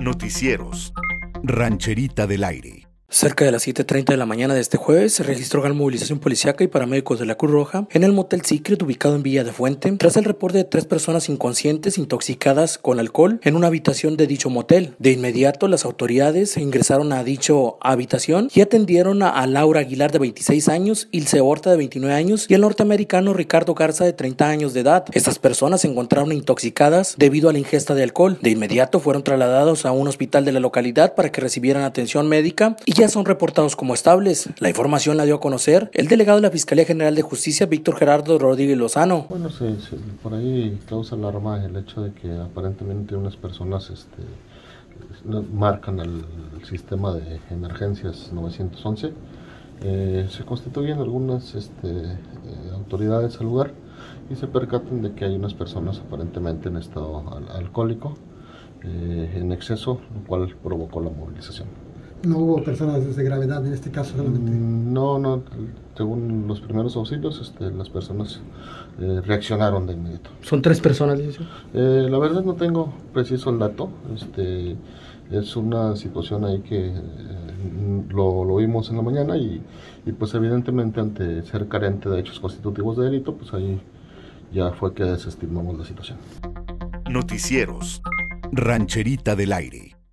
Noticieros. Rancherita del Aire. Cerca de las 7.30 de la mañana de este jueves se registró gran movilización policiaca y paramédicos de la Cruz Roja en el Motel Secret ubicado en Villa de Fuente tras el reporte de tres personas inconscientes intoxicadas con alcohol en una habitación de dicho motel. De inmediato las autoridades ingresaron a dicho habitación y atendieron a, Laura Aguilar de 26 años, Ilse Horta de 29 años y el norteamericano Ricardo Garza de 30 años de edad. Estas personas se encontraron intoxicadas debido a la ingesta de alcohol. De inmediato fueron trasladados a un hospital de la localidad para que recibieran atención médica y ya son reportados como estables. La información la dio a conocer el delegado de la Fiscalía General de Justicia, Víctor Gerardo Rodríguez Lozano. Bueno, sí, por ahí causa alarma el hecho de que aparentemente unas personas este, marcan el, sistema de emergencias 911. Eh, se constituyen algunas este, eh, autoridades al lugar y se percatan de que hay unas personas aparentemente en estado alcohólico eh, en exceso, lo cual provocó la movilización. ¿No hubo personas de gravedad en este caso solamente? Mm, no, no. Según los primeros auxilios, este, las personas eh, reaccionaron de inmediato. ¿Son tres personas, dice? Eh, la verdad no tengo preciso el dato. Este, es una situación ahí que eh, lo, lo, vimos en la mañana y, y, pues evidentemente ante ser carente de hechos constitutivos de delito, pues ahí ya fue que desestimamos la situación. Noticieros. Rancherita del Aire.